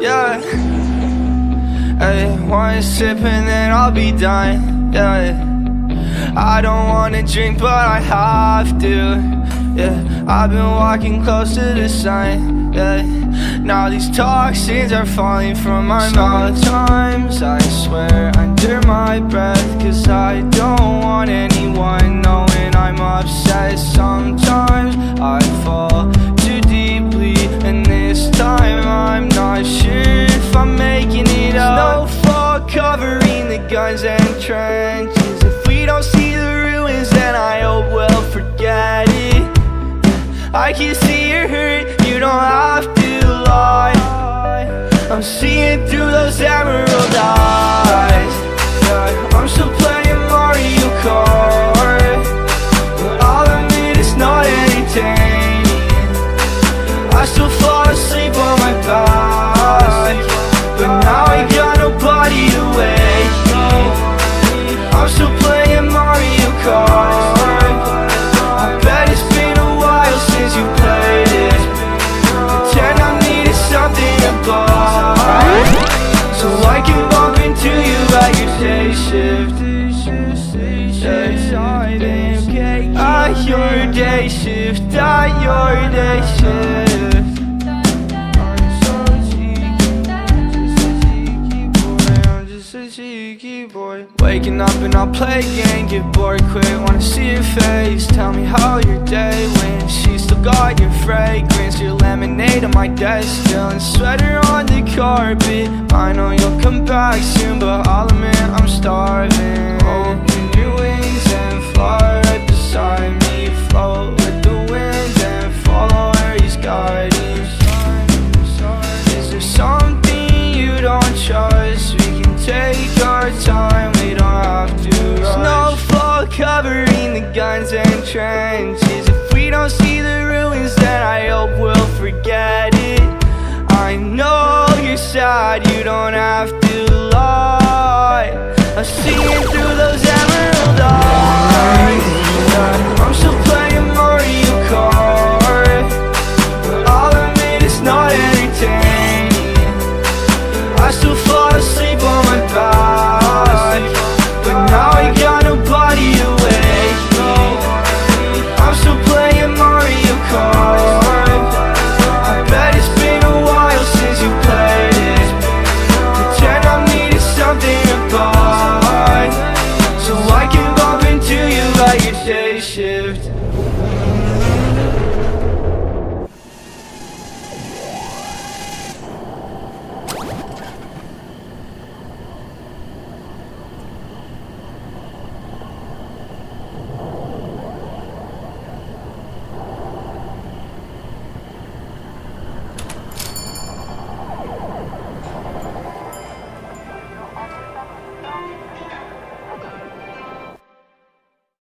yeah. Hey, one sip and then I'll be done, yeah. I don't wanna drink, but I have to, yeah. I've been walking close to the sun, yeah. Now these toxins are falling from my mouth. Sometimes I swear under guns and trenches. If we don't see the ruins, then I hope we'll forget it. I can see you're hurt, you don't have to lie. I'm seeing through those emerald eyes. I'm still playing At your day shift, at your day shift. Boy. Waking up and I'll play again, get bored quick. Wanna see your face, tell me how your day went. She still got your fragrance, your lemonade on my desk still, sweater on the carpet. I know you'll come back soon, but I'll admit I'm starving. Guns and trenches. If we don't see the ruins, then I hope we'll forget it. I know you're sad, you don't have to lie. I'm seeing through those